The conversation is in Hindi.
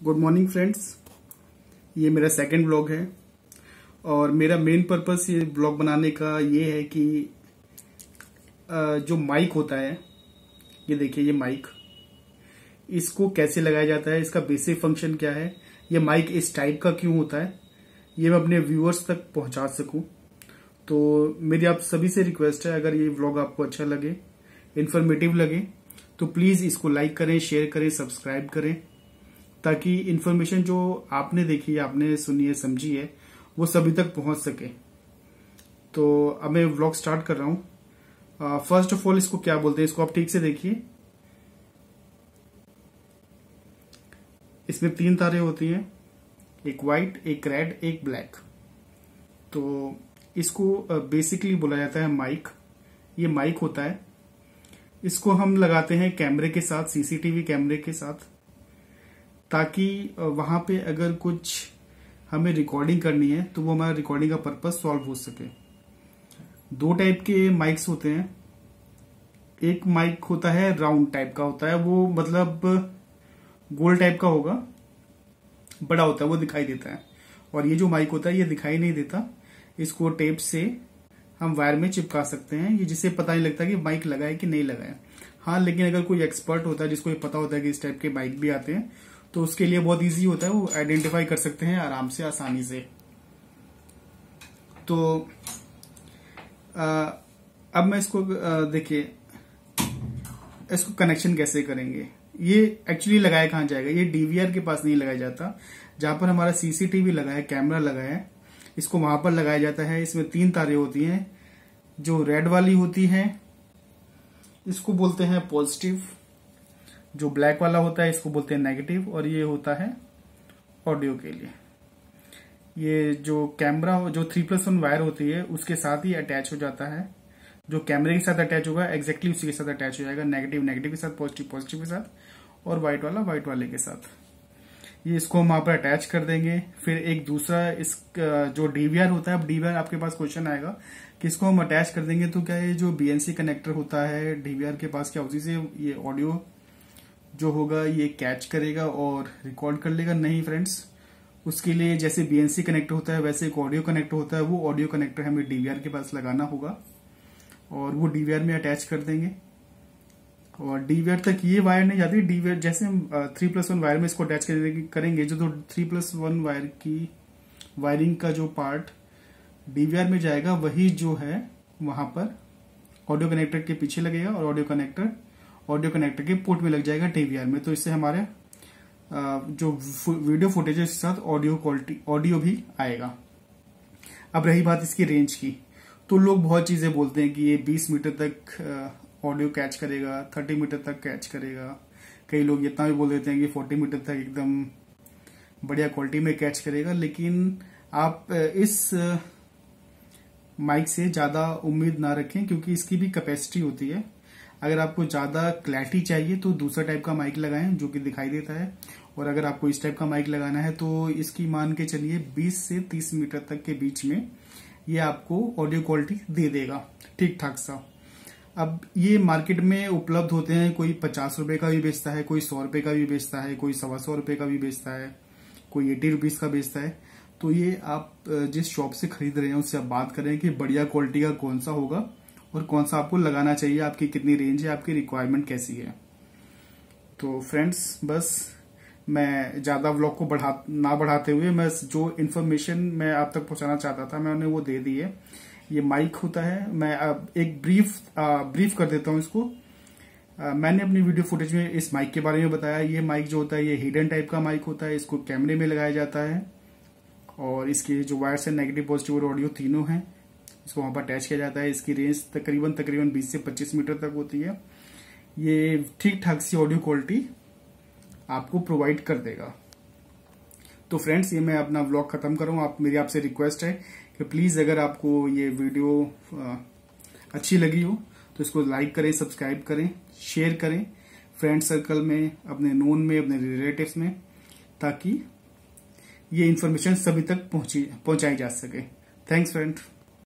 गुड मॉर्निंग फ्रेंड्स ये मेरा सेकंड ब्लॉग है और मेरा मेन पर्पस ये ब्लॉग बनाने का ये है कि जो माइक होता है, ये देखिए ये माइक इसको कैसे लगाया जाता है, इसका बेसिक फ़ंक्शन क्या है, ये माइक इस टाइप का क्यों होता है, ये मैं अपने व्यूअर्स तक पहुँचा सकूँ। तो मेरी आप सभी से रिक्वेस्ट है, अगर ये व्लॉग आपको अच्छा लगे इन्फॉर्मेटिव लगे तो प्लीज़ इसको लाइक करें शेयर करें सब्सक्राइब करें। ताकि इन्फॉर्मेशन जो आपने देखी है, आपने सुनी है, समझी है, वो सभी तक पहुँच सके। तो अब मैं व्लॉग स्टार्ट कर रहा हूँ। फ़र्स्ट ऑफ़ ऑल इसको क्या बोलते हैं? इसको आप ठीक से देखिए। इसमें तीन तारे होती हैं। एक व्हाइट एक रेड एक ब्लैक तो इसको बेसिकली बोला जाता है माइक ये माइक होता है। इसको हम लगाते हैं कैमरे के साथ सीसीटीवी कैमरे के साथ। ताकि वहाँ पे अगर कुछ हमें रिकॉर्डिंग करनी है तो वो हमारा रिकॉर्डिंग का पर्पज सॉल्व हो सके। दो टाइप के माइक्स होते हैं। एक माइक होता है राउंड टाइप का होता है, वो मतलब गोल टाइप का होगा। बड़ा होता है, वो दिखाई देता है। और ये जो माइक होता है, ये दिखाई नहीं देता। इसको टेप से हम वायर में चिपका सकते हैं। ये जिससे पता नहीं लगता कि माइक लगाए कि नहीं लगाए। हाँ लेकिन अगर कोई एक्सपर्ट होता है, जिसको ये पता होता है कि इस टाइप के माइक भी आते हैं तो उसके लिए बहुत इजी होता है वो आइडेंटिफाई कर सकते हैं आराम से आसानी से। तो आ, अब मैं इसको देखिए इसको कनेक्शन कैसे करेंगे? ये एक्चुअली लगाया कहाँ जाएगा? ये डीवीआर के पास नहीं लगाया जाता। जहाँ पर हमारा सीसीटीवी लगा है कैमरा लगा है इसको वहाँ पर लगाया जाता है। इसमें तीन तारे होती हैं जो रेड वाली होती है इसको बोलते हैं पॉजिटिव जो ब्लैक वाला होता है, इसको बोलते हैं नेगेटिव और ये होता है ऑडियो के लिए। ये जो कैमरा जो थ्री प्लस वन वायर होती है, उसके साथ ही अटैच हो जाता है। जो कैमरे के साथ अटैच होगा एग्जैक्टली उसी के साथ अटैच हो जाएगा नेगेटिव नेगेटिव के साथ पॉजिटिव पॉजिटिव के साथ और व्हाइट वाला व्हाइट वाले के साथ। ये इसको हम वहाँ पर अटैच कर देंगे। फिर एक दूसरा इस जो डीवीआर होता है, अब डीवीआर आपके पास क्वेश्चन आएगा कि इसको हम अटैच कर देंगे तो क्या ये जो बीएनसी कनेक्टर होता है डीवीआर के पास क्या उसी से ये ऑडियो जो होगा ये कैच करेगा और रिकॉर्ड कर लेगा। नहीं फ्रेंड्स उसके लिए जैसे बीएनसी कनेक्टर होता है, वैसे एक ऑडियो कनेक्टर होता है। वो ऑडियो कनेक्टर हमें डीवीआर के पास लगाना होगा और वो डीवीआर में अटैच कर देंगे। और डीवीआर तक ये वायर नहीं जाती डीवीआर जैसे हम थ्री प्लस वन वायर में इसको अटैच करेंगे जो तो थ्री प्लस वन वायर की वायरिंग का जो पार्ट डीवीआर में जाएगा, वही जो है वहाँ पर ऑडियो कनेक्टर के पीछे लगेगा और ऑडियो कनेक्टर ऑडियो कनेक्टर के पोर्ट में लग जाएगा टीवीआर में। तो इससे हमारे जो वीडियो फुटेज के साथ ऑडियो क्वालिटी, ऑडियो भी आएगा। अब रही बात इसकी रेंज की। तो लोग बहुत चीज़ें बोलते हैं कि ये 20 मीटर तक ऑडियो कैच करेगा 30 मीटर तक कैच करेगा। कई लोग इतना भी बोल देते हैं कि 40 मीटर तक एकदम बढ़िया क्वालिटी में कैच करेगा, लेकिन आप इस माइक से ज़्यादा उम्मीद ना रखें, क्योंकि इसकी भी कैपेसिटी होती है। अगर आपको ज़्यादा क्लैरिटी चाहिए तो दूसरा टाइप का माइक लगाएँ, जो कि दिखाई देता है। और अगर आपको इस टाइप का माइक लगाना है तो इसकी मान के चलिए 20 से 30 मीटर तक के बीच में ये आपको ऑडियो क्वालिटी दे देगा। ठीक ठाक सा। अब ये मार्केट में उपलब्ध होते हैं, कोई पचास रुपए का भी बेचता है, कोई सौ रुपए का भी बेचता है, कोई सवा सौ रुपए का भी बेचता है, कोई एटी रुपीज़ का बेचता है। तो ये आप, जिस शॉप से खरीद रहे हैं, उससे आप बात करें कि बढ़िया क्वालिटी का कौन सा होगा। और कौन सा आपको लगाना चाहिए आपकी कितनी रेंज है आपकी रिक्वायरमेंट कैसी है। तो फ्रेंड्स बस मैं ज़्यादा ब्लॉग को बढ़ा ना बढ़ाते हुए मैं जो इन्फॉर्मेशन मैं आप तक पहुंचाना चाहता था मैं उन्हें वो दे दी है। ये माइक होता है मैं अब एक ब्रीफ आ, ब्रीफ कर देता हूँ इसको। आ, मैंने अपनी वीडियो फुटेज में इस माइक के बारे में बताया। ये माइक जो होता है ये हिडन टाइप का माइक होता है इसको कैमरे में लगाया जाता है। और इसके जो वायर्स है नेगेटिव पॉजिटिव और ऑडियो तीनों हैं। इसको वहाँ पर अटैच किया जाता है। इसकी रेंज तकरीबन तकरीबन 20 से 25 मीटर तक होती है। ये ठीक ठाक सी ऑडियो क्वालिटी आपको प्रोवाइड कर देगा। तो फ्रेंड्स ये मैं अपना व्लॉग खत्म करूँ आप, मेरी आपसे रिक्वेस्ट है कि प्लीज़ अगर आपको ये वीडियो अच्छी लगी हो तो इसको लाइक करें सब्सक्राइब करें शेयर करें। फ्रेंड सर्कल में, अपने नोन में, अपने रिलेटिव्स में, ताकि ये इन्फॉर्मेशन सभी तक पहुँची, पहुंचाई जा सके। Thanks friend